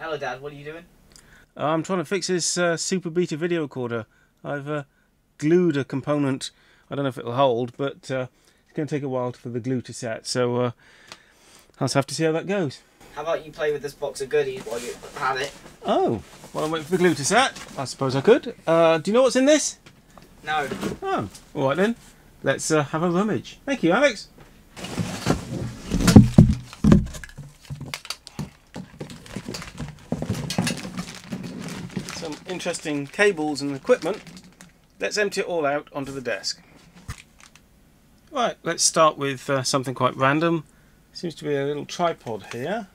Hello, Dad. What are you doing? I'm trying to fix this uh, Super Beta video recorder. I've uh, glued a component. I don't know if it'll hold, but uh, it's going to take a while for the glue to set. So uh, I'll just have to see how that goes. How about you play with this box of goodies while you have it? Oh, well, I'm waiting for the glue to set. I suppose I could. Uh, do you know what's in this? No. Oh, all right then. Let's uh, have a rummage. Thank you, Alex. Some interesting cables and equipment. Let's empty it all out onto the desk. Right, let's start with uh, something quite random. Seems to be a little tripod here.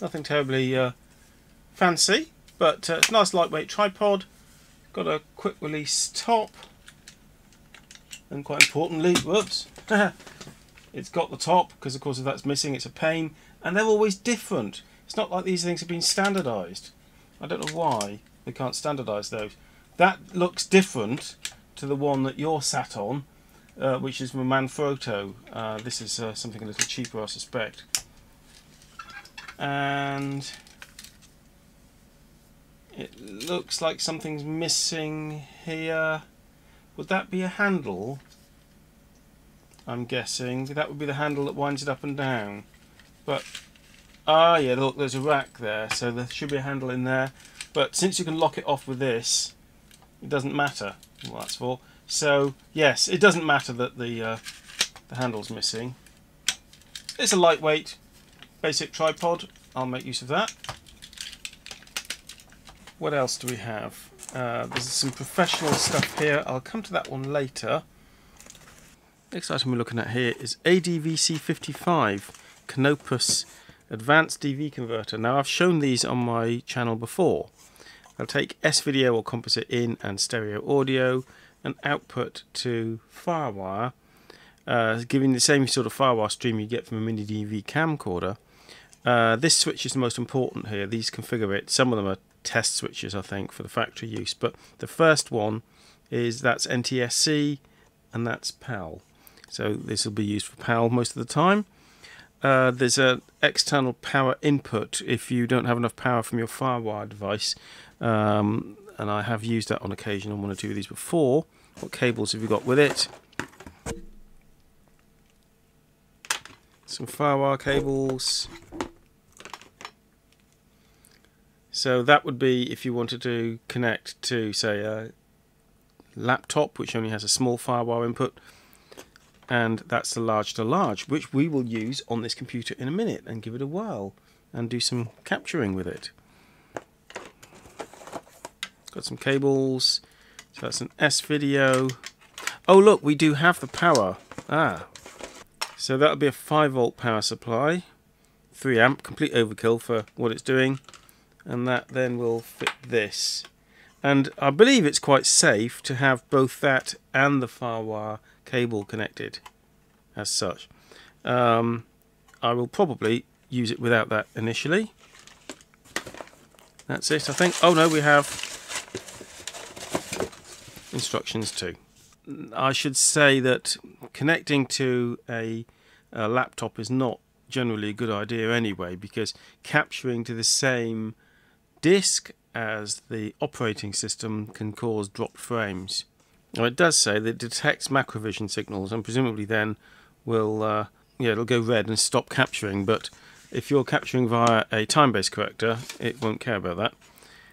Nothing terribly uh, fancy, but uh, it's a nice lightweight tripod. Got a quick release top. And quite importantly, whoops, it's got the top, because of course if that's missing it's a pain. And they're always different. It's not like these things have been standardised. I don't know why they can't standardise those. That looks different to the one that you're sat on, uh, which is from Manfrotto. Uh, this is uh, something a little cheaper, I suspect. And it looks like something's missing here. Would that be a handle? I'm guessing. That would be the handle that winds it up and down. But, ah yeah, look, there's a rack there, so there should be a handle in there. But since you can lock it off with this, it doesn't matter what that's for. So, yes, it doesn't matter that the, uh, the handle's missing. It's a lightweight, basic tripod. I'll make use of that. What else do we have? Uh, there's some professional stuff here. I'll come to that one later. Next item we're looking at here is ADVC55 Canopus Advanced DV Converter. Now I've shown these on my channel before. They'll take S-video or composite in and stereo audio and output to Firewire, uh, giving the same sort of Firewire stream you get from a mini DV camcorder. Uh, this switch is the most important here. These configure it. Some of them are test switches, I think, for the factory use. But the first one is that's NTSC and that's PAL. So this will be used for PAL most of the time. Uh, there's an external power input if you don't have enough power from your Firewire device. Um, and I have used that on occasion on one or two of these before. What cables have you got with it? Some Firewire cables. So that would be if you wanted to connect to, say, a laptop, which only has a small Firewire input, and that's the large to large, which we will use on this computer in a minute and give it a whirl and do some capturing with it. Got some cables, so that's an S-video. Oh look, we do have the power. Ah, so that'll be a 5 volt power supply, 3 amp, complete overkill for what it's doing and that then will fit this and I believe it's quite safe to have both that and the Firewire cable connected as such. Um, I will probably use it without that initially. That's it I think. Oh no we have instructions too. I should say that connecting to a, a laptop is not generally a good idea anyway because capturing to the same disk as the operating system can cause dropped frames. It does say that it detects macrovision signals and presumably then will uh, yeah it'll go red and stop capturing but if you're capturing via a time-based corrector it won't care about that.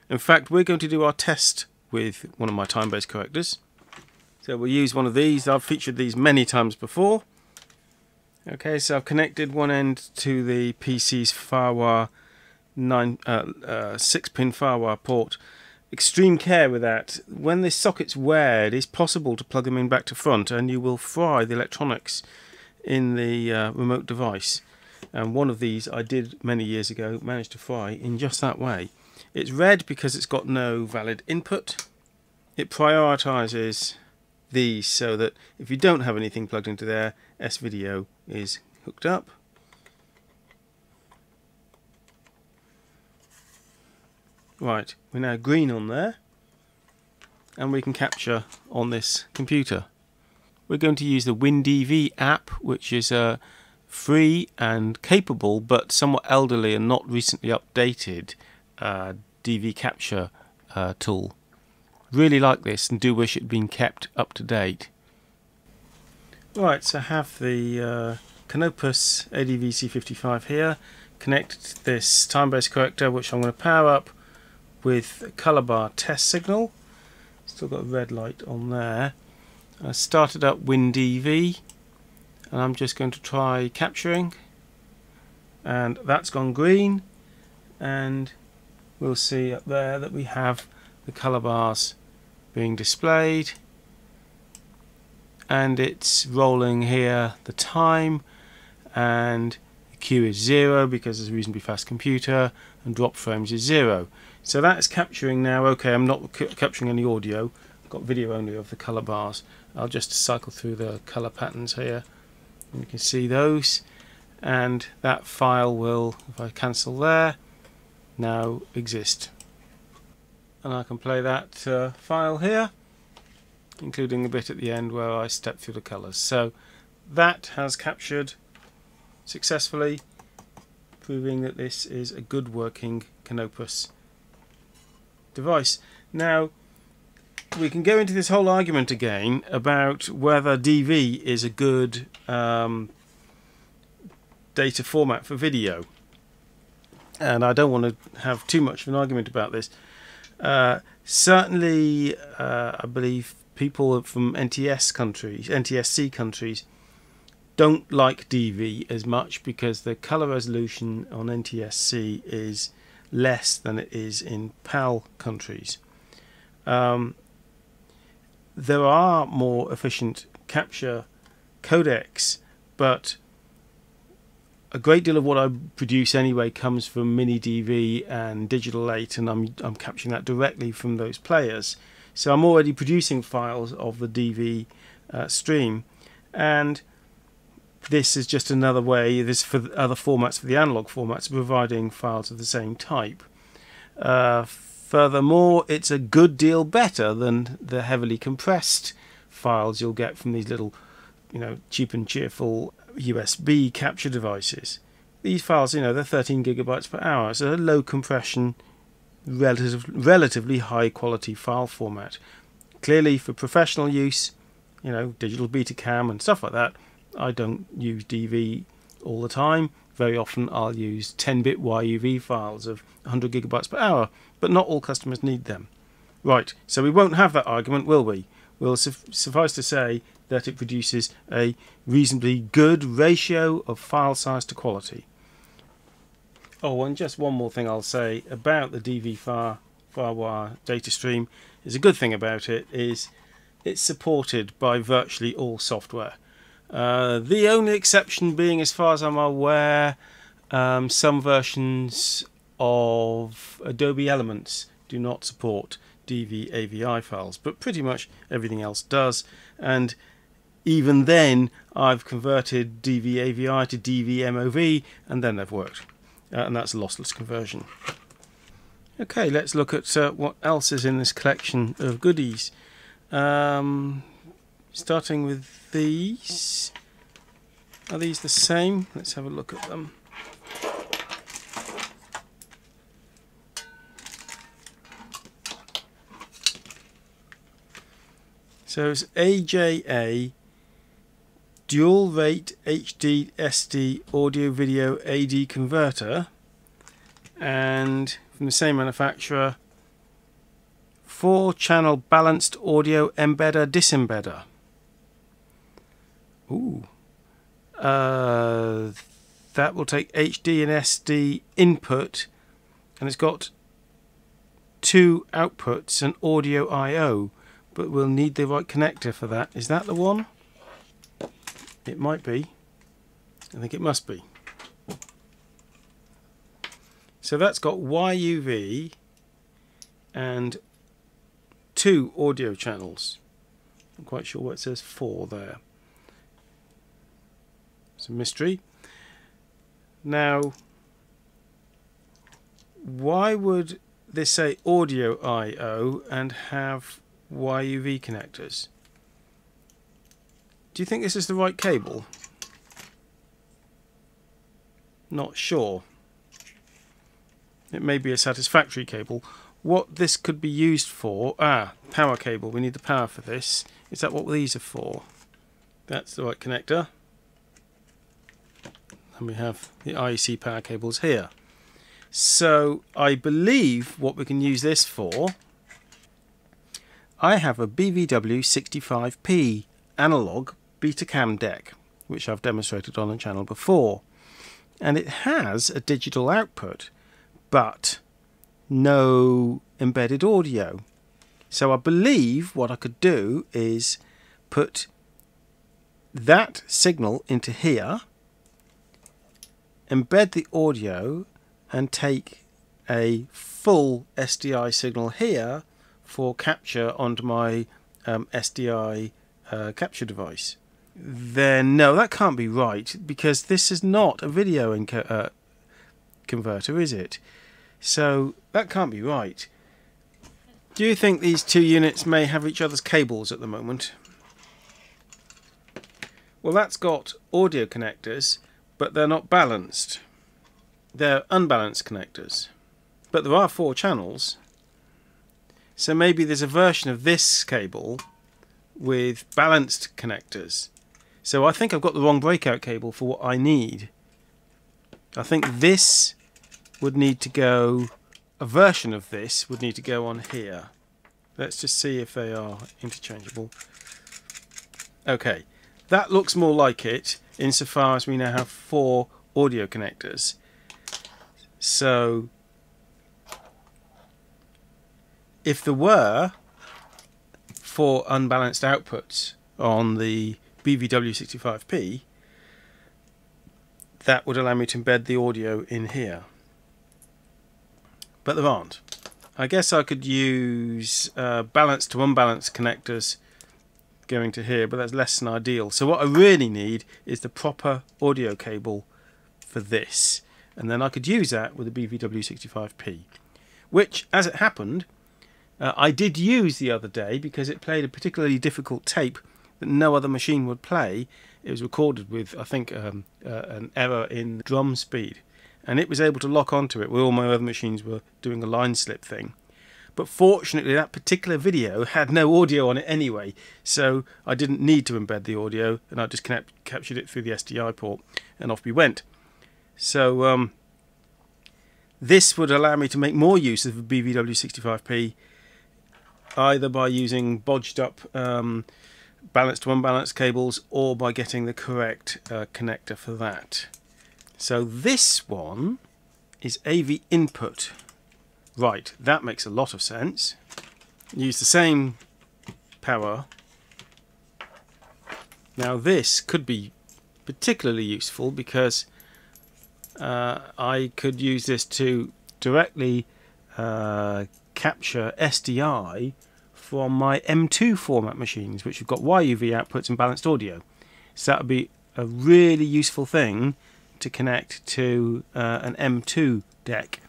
In fact we're going to do our test with one of my time-based correctors. So we'll use one of these. I've featured these many times before. Okay, so I've connected one end to the PC's Firewire nine, uh, uh, six pin firewire port. Extreme care with that. When the sockets wear, it is possible to plug them in back to front and you will fry the electronics in the uh, remote device. And one of these I did many years ago, managed to fry in just that way. It's red because it's got no valid input. It prioritizes these so that if you don't have anything plugged into there, S-Video is hooked up. Right, we're now green on there and we can capture on this computer. We're going to use the WinDV app which is a, free and capable, but somewhat elderly and not recently updated uh, DV capture uh, tool. Really like this and do wish it had been kept up to date. Right, so I have the uh, Canopus ADVC55 here, connect this time-based corrector which I'm going to power up with a colour bar test signal. Still got a red light on there. I started up WinDV and I'm just going to try capturing and that's gone green and we'll see up there that we have the color bars being displayed and it's rolling here the time and Q is zero because it's a reasonably fast computer and drop frames is zero. So that's capturing now. Okay I'm not capturing any audio. I've got video only of the color bars. I'll just cycle through the color patterns here. You can see those. And that file will if I cancel there now exist. And I can play that uh, file here including the bit at the end where I step through the colors so that has captured successfully proving that this is a good working Canopus device now we can go into this whole argument again about whether DV is a good um, data format for video. And I don't want to have too much of an argument about this. Uh, certainly, uh, I believe people from NTS countries, NTSC countries, don't like DV as much because the color resolution on NTSC is less than it is in PAL countries. Um, there are more efficient capture codecs, but a great deal of what I produce anyway comes from mini DV and digital 8 and I'm, I'm capturing that directly from those players so I'm already producing files of the DV uh, stream and this is just another way this for other formats for the analog formats providing files of the same type uh, Furthermore, it's a good deal better than the heavily compressed files you'll get from these little, you know, cheap and cheerful USB capture devices. These files, you know, they're 13 gigabytes per hour. It's a low compression, relative, relatively high quality file format. Clearly, for professional use, you know, digital Betacam and stuff like that, I don't use DV all the time. Very often, I'll use 10-bit YUV files of 100 gigabytes per hour but not all customers need them. Right, so we won't have that argument, will we? We'll suffice to say that it produces a reasonably good ratio of file size to quality. Oh, and just one more thing I'll say about the DV FireWire data stream is a good thing about it is it's supported by virtually all software. Uh, the only exception being, as far as I'm aware, um, some versions of Adobe Elements do not support DV AVI files, but pretty much everything else does. And even then, I've converted DV AVI to DV MOV, and then they've worked. Uh, and that's a lossless conversion. Okay, let's look at uh, what else is in this collection of goodies. Um, starting with these. Are these the same? Let's have a look at them. So it's AJA dual rate HD SD audio video AD converter and from the same manufacturer four channel balanced audio embedder disembedder. Ooh. Uh, that will take HD and SD input and it's got two outputs and audio I.O but we'll need the right connector for that. Is that the one? It might be. I think it must be. So that's got YUV and two audio channels. I'm quite sure what it says four there. A mystery. Now, why would this say audio I.O. and have YUV connectors. Do you think this is the right cable? Not sure. It may be a satisfactory cable. What this could be used for... Ah, power cable. We need the power for this. Is that what these are for? That's the right connector. And we have the IEC power cables here. So I believe what we can use this for... I have a BVW65P analog Betacam deck, which I've demonstrated on the channel before. And it has a digital output, but no embedded audio. So I believe what I could do is put that signal into here, embed the audio and take a full SDI signal here for capture onto my um, SDI uh, capture device, then no, that can't be right because this is not a video uh, converter, is it? So that can't be right. Do you think these two units may have each other's cables at the moment? Well, that's got audio connectors, but they're not balanced. They're unbalanced connectors. But there are four channels. So maybe there's a version of this cable with balanced connectors. So I think I've got the wrong breakout cable for what I need. I think this would need to go, a version of this would need to go on here. Let's just see if they are interchangeable. Okay, that looks more like it insofar as we now have four audio connectors. So if there were four unbalanced outputs on the BVW65P, that would allow me to embed the audio in here. But there aren't. I guess I could use uh, balanced to unbalanced connectors going to here, but that's less than ideal. So what I really need is the proper audio cable for this. And then I could use that with the BVW65P, which, as it happened, uh, I did use the other day because it played a particularly difficult tape that no other machine would play. It was recorded with, I think, um, uh, an error in drum speed. And it was able to lock onto it where all my other machines were doing a line slip thing. But fortunately, that particular video had no audio on it anyway, so I didn't need to embed the audio, and I just connect, captured it through the SDI port, and off we went. So um, this would allow me to make more use of the BVW65P either by using bodged up um, balanced to unbalanced cables or by getting the correct uh, connector for that. So this one is AV input. Right, that makes a lot of sense. Use the same power. Now this could be particularly useful because uh, I could use this to directly uh, capture SDI from my M2 format machines, which have got YUV outputs and balanced audio. So that would be a really useful thing to connect to uh, an M2 deck.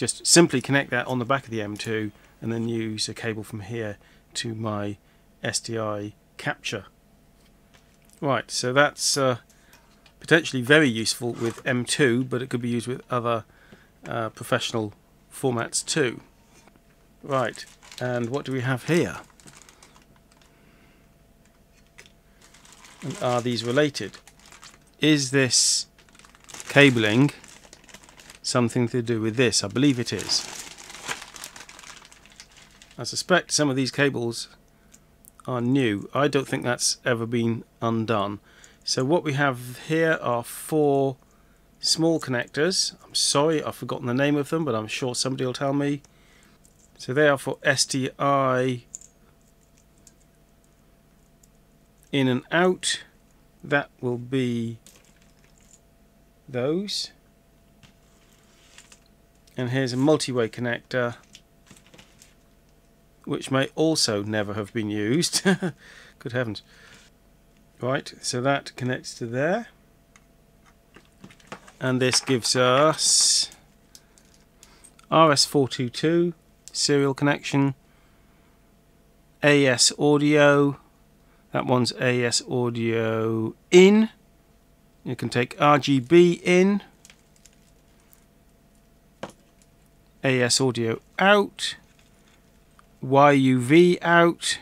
Just simply connect that on the back of the M2 and then use a cable from here to my SDI capture. Right, so that's uh, potentially very useful with M2, but it could be used with other uh, professional formats too. Right, and what do we have here? And are these related? Is this cabling something to do with this? I believe it is. I suspect some of these cables are new. I don't think that's ever been undone. So what we have here are four small connectors. I'm sorry I've forgotten the name of them, but I'm sure somebody will tell me. So they are for SDI in and out. That will be those. And here's a multi-way connector which may also never have been used. Good heavens. Right, so that connects to there. And this gives us RS422 serial connection. AES audio. That one's AES audio in. You can take RGB in, AES audio out, YUV out,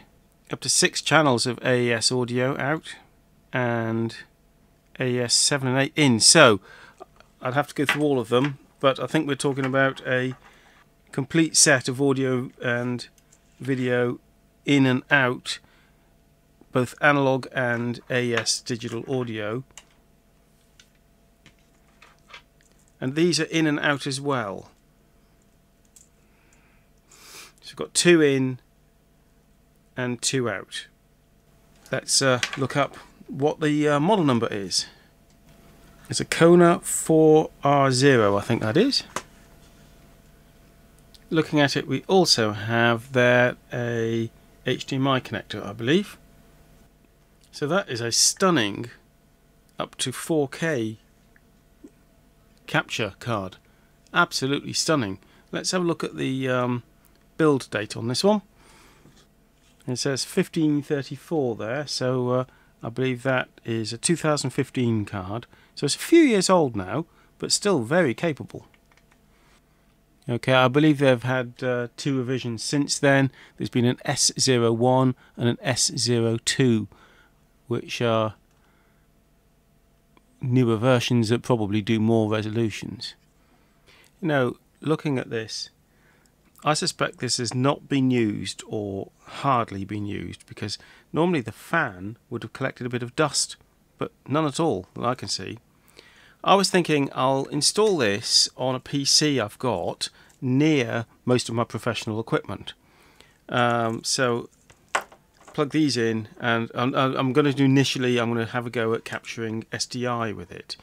up to six channels of AES audio out, and AES 7 and 8 in. So I'd have to go through all of them, but I think we're talking about a complete set of audio and video in and out, both analog and AES digital audio. And these are in and out as well. So we've got two in and two out. Let's uh, look up what the uh, model number is. It's a Kona 4R0, I think that is. Looking at it, we also have there a HDMI connector, I believe. So that is a stunning up to 4K capture card. Absolutely stunning. Let's have a look at the um, build date on this one. It says 1534 there, so uh, I believe that is a 2015 card. So it's a few years old now, but still very capable. Okay, I believe they've had uh, two revisions since then. There's been an S01 and an S02, which are newer versions that probably do more resolutions. You know, looking at this, I suspect this has not been used or hardly been used because normally the fan would have collected a bit of dust, but none at all that I can see. I was thinking I'll install this on a PC I've got near most of my professional equipment. Um, so plug these in and I'm, I'm going to initially I'm going to have a go at capturing SDI with it.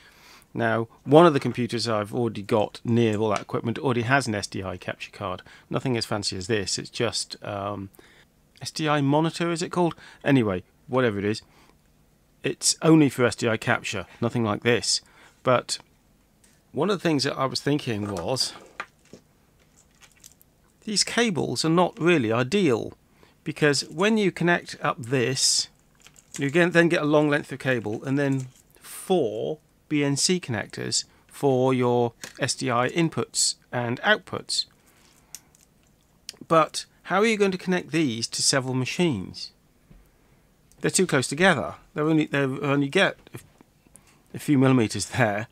Now, one of the computers I've already got near all that equipment already has an SDI capture card. Nothing as fancy as this. It's just um, SDI monitor, is it called? Anyway, whatever it is. It's only for SDI capture, nothing like this. But one of the things that I was thinking was these cables are not really ideal because when you connect up this, you then get a long length of cable and then four BNC connectors for your SDI inputs and outputs. But how are you going to connect these to several machines? They're too close together. They're only they only get a few millimeters there.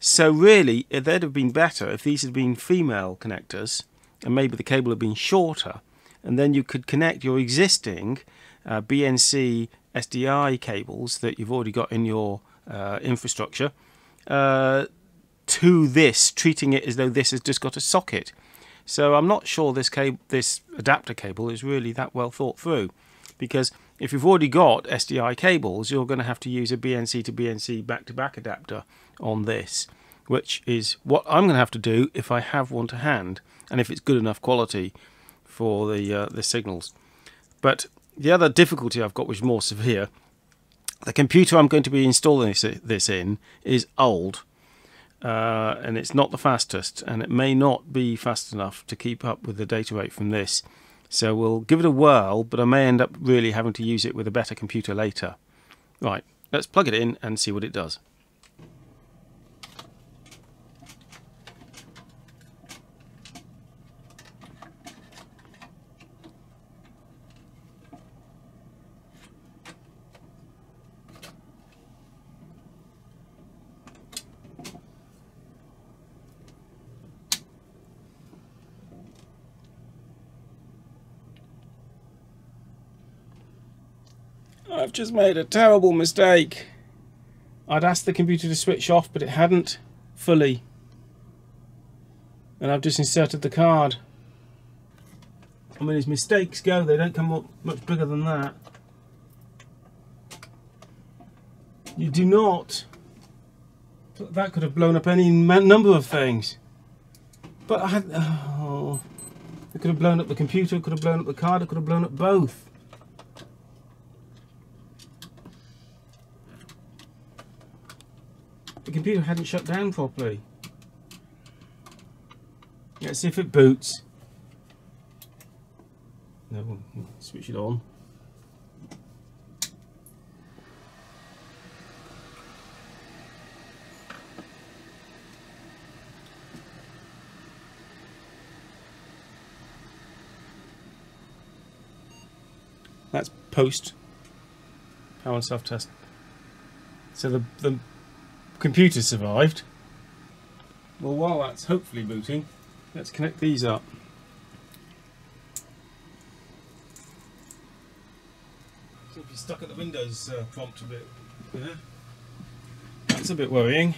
So really, it'd have been better if these had been female connectors, and maybe the cable had been shorter, and then you could connect your existing uh, BNC SDI cables that you've already got in your uh, infrastructure uh, to this, treating it as though this has just got a socket. So I'm not sure this cable, this adapter cable is really that well thought through, because if you've already got SDI cables, you're going to have to use a BNC to BNC back-to-back -back adapter on this, which is what I'm going to have to do if I have one to hand, and if it's good enough quality for the uh, the signals. But the other difficulty I've got, which is more severe, the computer I'm going to be installing this, in is old uh, and it's not the fastest and it may not be fast enough to keep up with the data rate from this. So we'll give it a whirl, but I may end up really having to use it with a better computer later. Right, let's plug it in and see what it does. I've just made a terrible mistake. I'd asked the computer to switch off, but it hadn't fully. And I've just inserted the card. I mean, as mistakes go, they don't come up much bigger than that. You do not. That could have blown up any number of things. But I had. Oh. It could have blown up the computer, it could have blown up the card, it could have blown up both. The computer hadn't shut down properly. Let's see if it boots. No, switch it on. That's post power self test. So the, the computer survived. Well, while that's hopefully booting, let's connect these up. Seems to be stuck at the Windows uh, prompt a bit. Yeah. That's a bit worrying.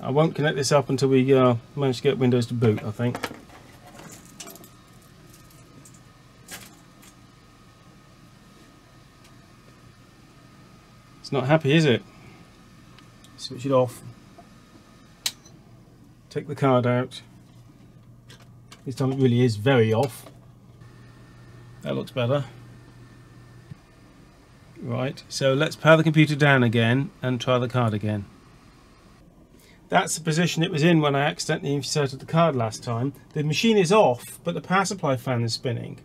I won't connect this up until we uh, manage to get Windows to boot, I think. It's not happy, is it? Switch it off. Take the card out. This time it really is very off. That looks better. Right, so let's power the computer down again and try the card again. That's the position it was in when I accidentally inserted the card last time. The machine is off, but the power supply fan is spinning.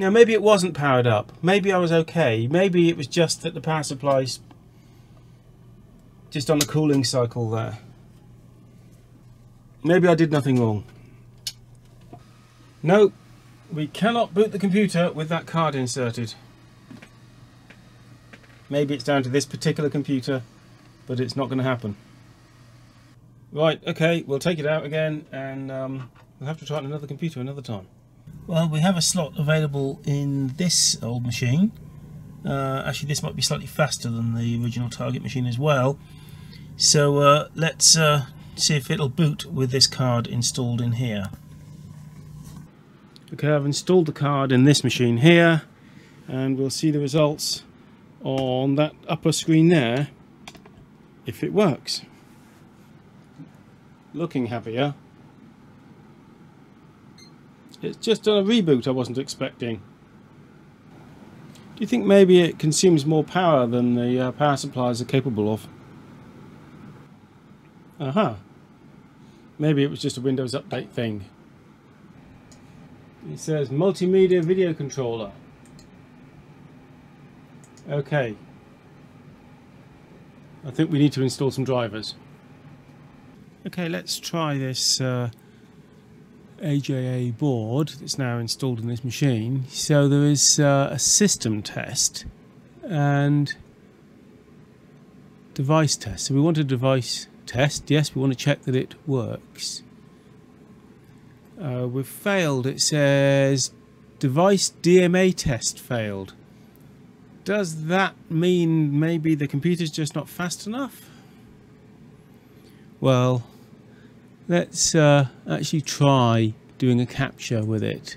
Now maybe it wasn't powered up. Maybe I was okay. Maybe it was just that the power supply's just on the cooling cycle there. Maybe I did nothing wrong. No, we cannot boot the computer with that card inserted. Maybe it's down to this particular computer, but it's not going to happen. Right, okay, we'll take it out again and um, we'll have to try it on another computer another time. Well, we have a slot available in this old machine. Uh, actually, this might be slightly faster than the original target machine as well. So uh, let's uh, see if it'll boot with this card installed in here. Okay, I've installed the card in this machine here and we'll see the results on that upper screen there if it works. Looking happier. It's just done a reboot I wasn't expecting. Do you think maybe it consumes more power than the uh, power supplies are capable of? Aha. Uh -huh. Maybe it was just a Windows Update thing. It says multimedia video controller. Okay. I think we need to install some drivers. Okay, let's try this uh, AJA board that's now installed in this machine. So there is uh, a system test and device test. So we want a device test. Yes, we want to check that it works. Uh, we've failed. It says device DMA test failed. Does that mean maybe the computer's just not fast enough? Well, let's uh, actually try doing a capture with it.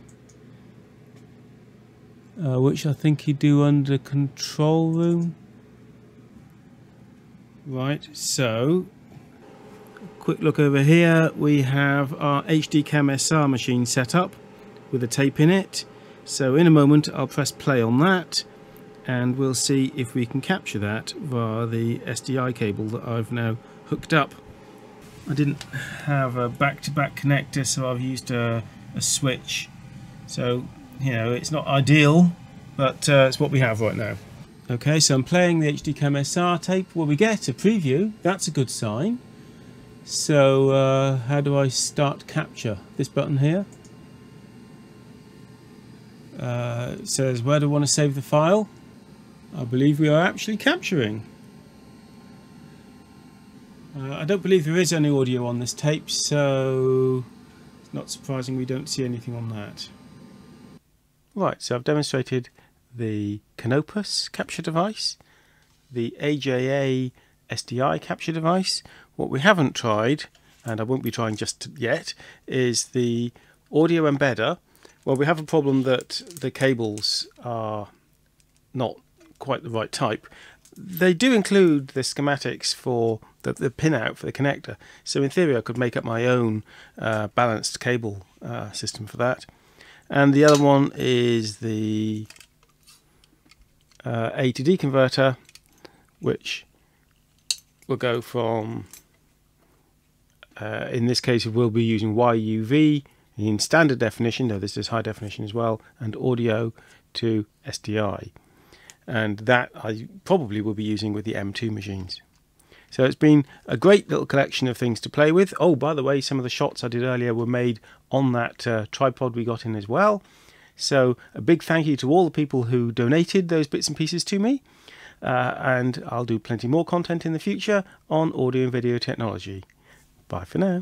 Uh, which I think you do under control room. Right, so quick look over here we have our HDCam SR machine set up with a tape in it so in a moment I'll press play on that and we'll see if we can capture that via the SDI cable that I've now hooked up. I didn't have a back-to-back -back connector so I've used a, a, switch so you know it's not ideal but uh, it's what we have right now. Okay so I'm playing the HD HDCam SR tape where we get a preview that's a good sign so uh, how do I start capture? This button here uh, it says where do I want to save the file I believe we are actually capturing. Uh, I don't believe there is any audio on this tape, so it's not surprising we don't see anything on that. Right, so I've demonstrated the Canopus capture device, the AJA SDI capture device. What we haven't tried, and I won't be trying just yet, is the audio embedder. Well, we have a problem that the cables are not quite the right type. They do include the schematics for the, the pinout for the connector. So in theory I could make up my own uh, balanced cable uh, system for that. And the other one is the uh, A to D converter, which will go from, uh, in this case, we'll be using YUV in standard definition, though this is high definition as well, and audio to SDI and that I probably will be using with the M2 machines. So it's been a great little collection of things to play with. Oh, by the way, some of the shots I did earlier were made on that uh, tripod we got in as well. So a big thank you to all the people who donated those bits and pieces to me. Uh, and I'll do plenty more content in the future on audio and video technology. Bye for now.